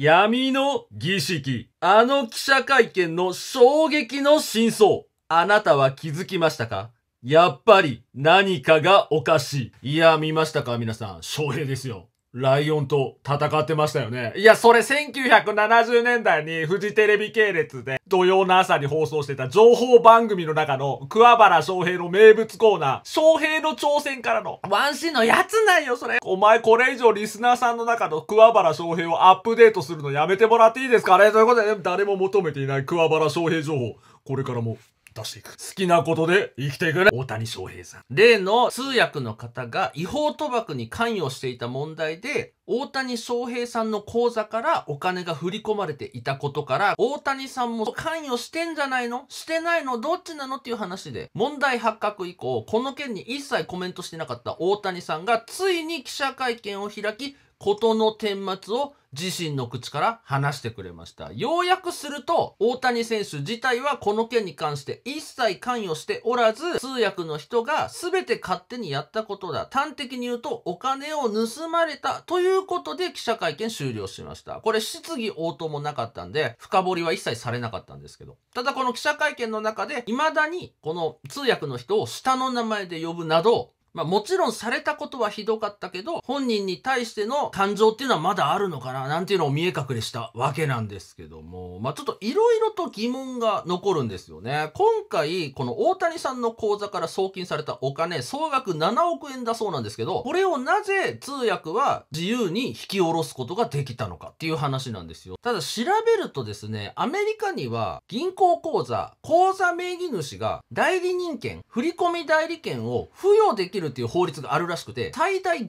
闇の儀式。あの記者会見の衝撃の真相。あなたは気づきましたか？やっぱり何かがおかしい。いや、見ましたか？皆さん。翔平ですよ。ライオンと戦ってましたよね。いや、それ1970年代にフジテレビ系列で土曜の朝に放送してた情報番組の中の桑原翔平の名物コーナー、翔平の挑戦からのワンシーンのやつなんよ、それ。お前これ以上リスナーさんの中の桑原翔平をアップデートするのやめてもらっていいですかねということで、誰も求めていない桑原翔平情報、これからも出していく。好きなことで生きていくね。大谷翔平さん。例の通訳の方が違法賭博に関与していた問題で、大谷翔平さんの口座からお金が振り込まれていたことから、大谷さんも関与してんじゃないの？してないの？どっちなの？っていう話で、問題発覚以降、この件に一切コメントしてなかった大谷さんが、ついに記者会見を開き、事の顛末を自身の口から話してくれました。要約すると、大谷選手自体はこの件に関して一切関与しておらず、通訳の人が全て勝手にやったことだ。端的に言うと、お金を盗まれたということで記者会見終了しました。これ質疑応答もなかったんで、深掘りは一切されなかったんですけど。ただこの記者会見の中で、未だにこの通訳の人を下の名前で呼ぶなど、まあもちろんされたことはひどかったけど、本人に対しての感情っていうのはまだあるのかななんていうのを見え隠れしたわけなんですけども、まあちょっといろいろと疑問が残るんですよね。今回、この大谷さんの口座から送金されたお金、総額7億円だそうなんですけど、これをなぜ通訳は自由に引き下ろすことができたのかっていう話なんですよ。ただ調べるとですね、アメリカには銀行口座、口座名義主が代理人権、振込代理権を付与できるっていう法律があるらしくて、最大50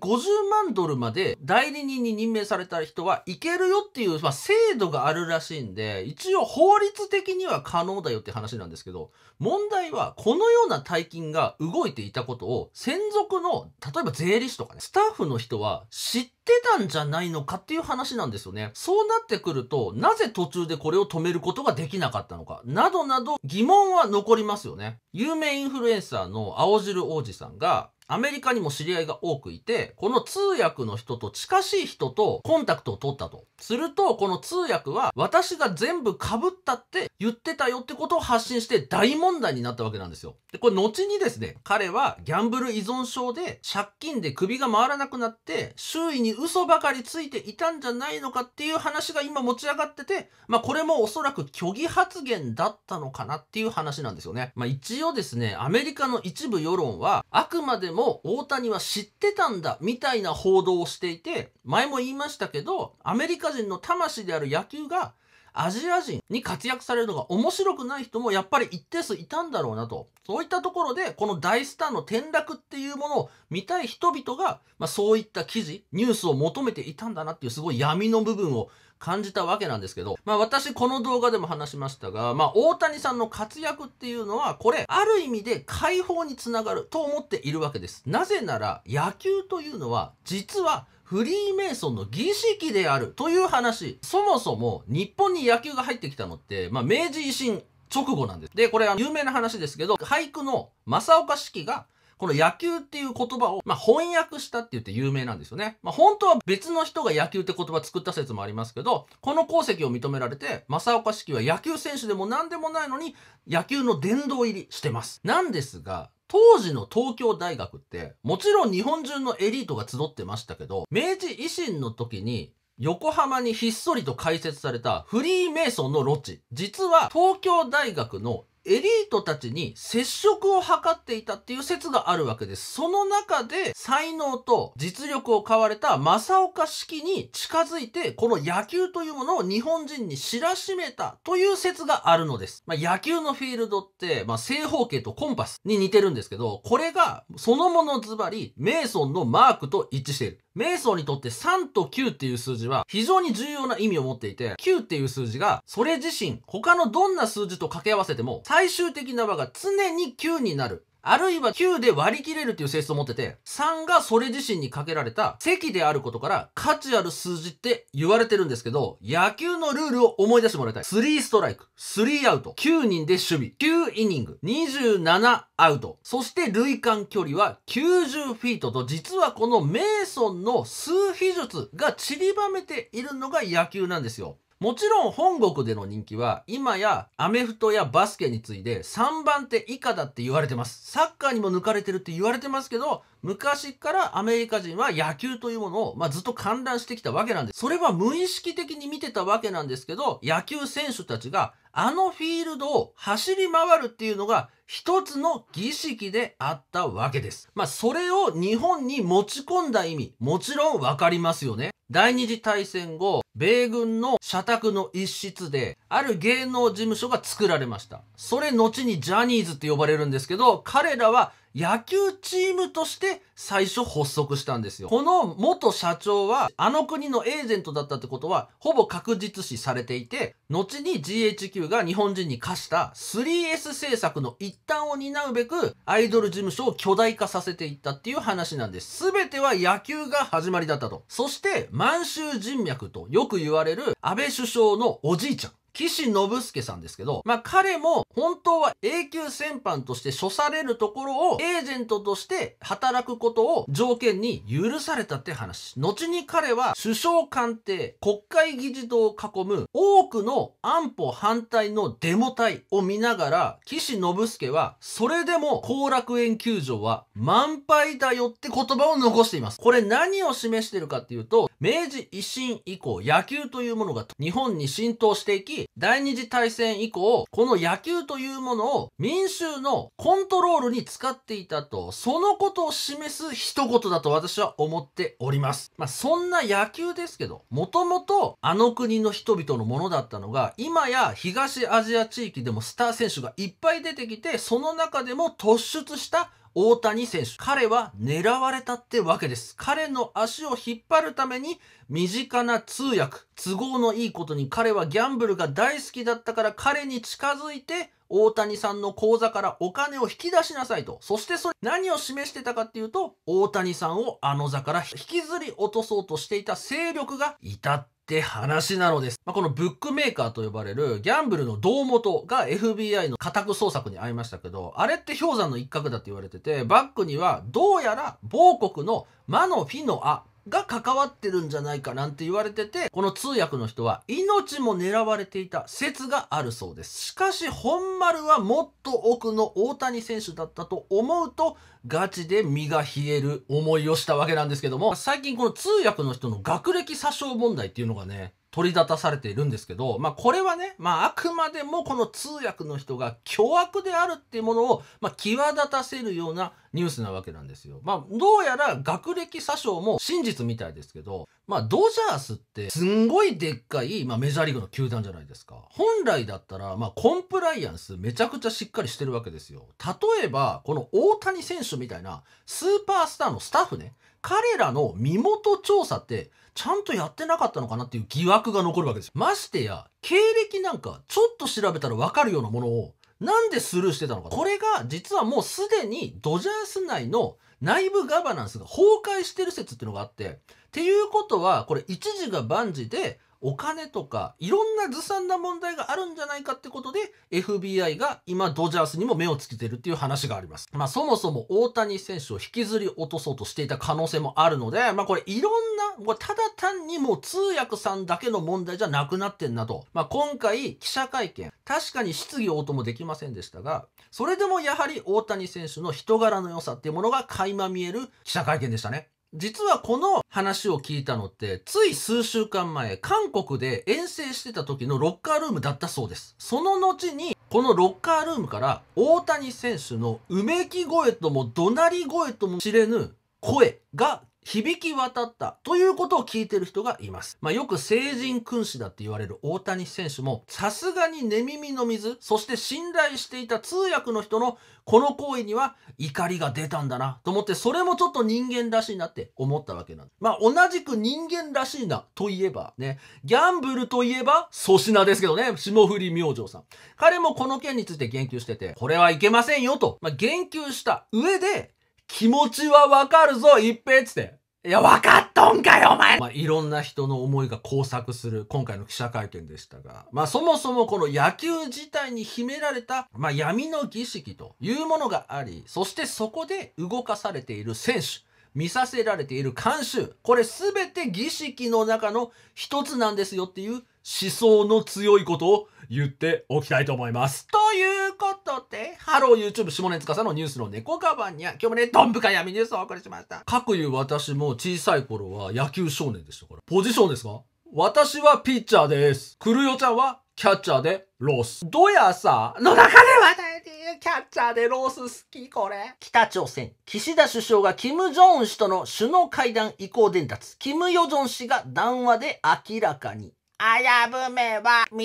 万ドルまで代理人に任命された人はいけるよっていう、まあ、制度があるらしいんで、一応法律的には可能だよって話なんですけど、問題はこのような大金が動いていたことを専属の、例えば税理士とかね、スタッフの人は知ってたんじゃないのかっていう話なんですよね。そうなってくると、なぜ途中でこれを止めることができなかったのか、などなど疑問は残りますよね。有名インフルエンサーの青汁王子さんが、アメリカにも知り合いが多くいて、この通訳の人と近しい人とコンタクトを取ったと。すると、この通訳は私が全部被ったって言ってたよってことを発信して大問題になったわけなんですよ。で、これ後にですね、彼はギャンブル依存症で借金で首が回らなくなって、周囲に嘘ばかりついていたんじゃないのかっていう話が今持ち上がってて、まあこれもおそらく虚偽発言だったのかなっていう話なんですよね。まあ一応ですね、アメリカの一部世論は、あくまでもも大谷は知ってたんだみたいな報道をしていて、前も言いましたけど、アメリカ人の魂である野球がアジア人に活躍されるのが面白くない人もやっぱり一定数いたんだろうなと。そういったところで、この大スターの転落っていうものを見たい人々が、まあ、そういった記事、ニュースを求めていたんだなっていうすごい闇の部分を感じたわけなんですけど、まあ私この動画でも話しましたが、まあ大谷さんの活躍っていうのは、これ、ある意味で解放につながると思っているわけです。なぜなら、野球というのは、実は、フリーメイソンの儀式であるという話。そもそも日本に野球が入ってきたのって、まあ明治維新直後なんです。で、これは有名な話ですけど、俳句の正岡子規がこの野球っていう言葉を、まあ、翻訳したって言って有名なんですよね。まあ、本当は別の人が野球って言葉作った説もありますけど、この功績を認められて、正岡式は野球選手でも何でもないのに、野球の殿堂入りしてます。なんですが、当時の東京大学って、もちろん日本中のエリートが集ってましたけど、明治維新の時に横浜にひっそりと開設されたフリーメイソンのロッジ。実は東京大学のエリートたちに接触を図っていたっていう説があるわけです。その中で才能と実力を買われた正岡式に近づいて、この野球というものを日本人に知らしめたという説があるのです。まあ、野球のフィールドって、まあ、正方形とコンパスに似てるんですけど、これがそのものズバリメイソンのマークと一致している。瞑想にとって3と9っていう数字は非常に重要な意味を持っていて、9っていう数字がそれ自身他のどんな数字と掛け合わせても最終的な和が常に9になる。あるいは9で割り切れるっていう性質を持ってて、3がそれ自身にかけられた積であることから価値ある数字って言われてるんですけど、野球のルールを思い出してもらいたい。3ストライク、3アウト、9人で守備、9イニング、27アウト、そして塁間距離は90フィートと、実はこのメイソンの数秘術が散りばめているのが野球なんですよ。もちろん本国での人気は今やアメフトやバスケに次いで3番手以下だって言われてます。サッカーにも抜かれてるって言われてますけど、昔からアメリカ人は野球というものを、まあ、ずっと観覧してきたわけなんです。それは無意識的に見てたわけなんですけど、野球選手たちがあのフィールドを走り回るっていうのが一つの儀式であったわけです。まあ、それを日本に持ち込んだ意味、もちろんわかりますよね。第二次大戦後、米軍の社宅の一室で、ある芸能事務所が作られました。それ後にジャニーズって呼ばれるんですけど、彼らは野球チームとして最初発足したんですよ。この元社長はあの国のエージェントだったってことはほぼ確実視されていて、後に GHQ が日本人に課した 3S 政策の一端を担うべくアイドル事務所を巨大化させていったっていう話なんです。すべては野球が始まりだったと。そして満州人脈とよく言われる安倍首相のおじいちゃん。岸信介さんですけど、まあ彼も本当は永久戦犯として処されるところをエージェントとして働くことを条件に許されたって話。後に彼は首相官邸、国会議事堂を囲む多くの安保反対のデモ隊を見ながら、岸信介はそれでも後楽園球場は満杯だよって言葉を残しています。これ何を示してるかっていうと、明治維新以降野球というものが日本に浸透していき、第二次大戦以降、この野球というものを民衆のコントロールに使っていたと、そのことを示す一言だと私は思っております。まあ、そんな野球ですけど、もともとあの国の人々のものだったのが、今や東アジア地域でもスター選手がいっぱい出てきて、その中でも突出した大谷選手。彼は狙われたってわけです。彼の足を引っ張るために身近な通訳。都合のいいことに彼はギャンブルが大好きだったから彼に近づいて大谷さんの口座からお金を引き出しなさいと。そしてそれ何を示してたかっていうと、大谷さんをあの座から引きずり落とそうとしていた勢力がいたって話なのです。まあ、このブックメーカーと呼ばれるギャンブルの胴元が FBI の家宅捜索に遭いましたけど、あれって氷山の一角だって言われてて、バックにはどうやら某国の魔のフィノアが関わってるんじゃないかなんて言われてて、この通訳の人は命も狙われていた説があるそうです。しかし本丸はもっと奥の大谷選手だったと思うと、ガチで身が冷える思いをしたわけなんですけども、最近この通訳の人の学歴詐称問題っていうのがね、取り立たされているんですけど、まあこれはね、まああくまでもこの通訳の人が巨悪であるっていうものを、まあ際立たせるようなニュースなわけなんですよ。まあどうやら学歴詐称も真実みたいですけど、まあドジャースってすんごいでっかい、まあ、メジャーリーグの球団じゃないですか。本来だったら、まあコンプライアンスめちゃくちゃしっかりしてるわけですよ。例えば、この大谷選手みたいなスーパースターのスタッフね、彼らの身元調査ってちゃんとやってなかったのかなっていう疑惑が残るわけです。ましてや、経歴なんかちょっと調べたらわかるようなものをなんでスルーしてたのか。これが実はもうすでにドジャース内の内部ガバナンスが崩壊してる説っていうのがあって、っていうことは、これ一時が万事で、お金とかいろんなずさんな問題があるんじゃないかってことで FBI が今ドジャースにも目をつけてるっていう話があります。まあそもそも大谷選手を引きずり落とそうとしていた可能性もあるので、まあこれいろんな、これただ単にもう通訳さんだけの問題じゃなくなってんなと。まあ今回記者会見、確かに質疑応答もできませんでしたが、それでもやはり大谷選手の人柄の良さっていうものが垣間見える記者会見でしたね。実はこの話を聞いたのって、つい数週間前、韓国で遠征してた時のロッカールームだったそうです。その後に、このロッカールームから大谷選手のうめき声とも怒鳴り声とも知れぬ声が響き渡ったということを聞いてる人がいます。まあ、よく成人君子だって言われる大谷選手も、さすがに寝耳の水、そして信頼していた通訳の人のこの行為には怒りが出たんだなと思って、それもちょっと人間らしいなって思ったわけなんです。まあ、同じく人間らしいなといえばね、ギャンブルといえば粗品ですけどね、霜降り明星さん。彼もこの件について言及してて、これはいけませんよと、まあ、言及した上で、気持ちはわかるぞ、一平つって。いや、わかっとんかよ、お前。まあ、いろんな人の思いが交錯する今回の記者会見でしたが、まあ、そもそもこの野球自体に秘められた、まあ、闇の儀式というものがあり、そしてそこで動かされている選手、見させられている慣習、これすべて儀式の中の一つなんですよっていう思想の強いことを言っておきたいと思います。ということで、ハロー YouTube 下根司のニュースの猫カバンには、今日もね、どん深闇ニュースをお送りしました。各いう私も小さい頃は野球少年でしたから。ポジションですか？私はピッチャーです。クルヨちゃんはキャッチャーでロース。どやさの中で話題でキャッチャーでロース好きこれ。北朝鮮。岸田首相がキム・ジョン氏との首脳会談移行伝達。キム・ヨジョン氏が談話で明らかに。危ぶめは道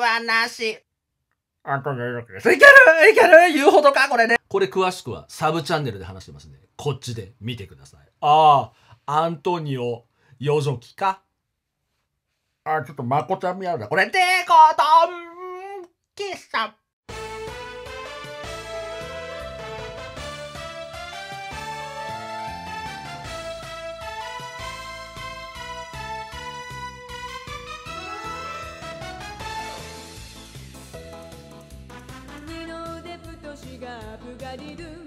はなし。アントニオ猪木です。いけるいける言うほどかこれね。これ詳しくはサブチャンネルで話してますんで、こっちで見てください。ああ、アントニオ猪木か？あ、ちょっとまこちゃん見あるな。これ、でことん、喫茶。がりる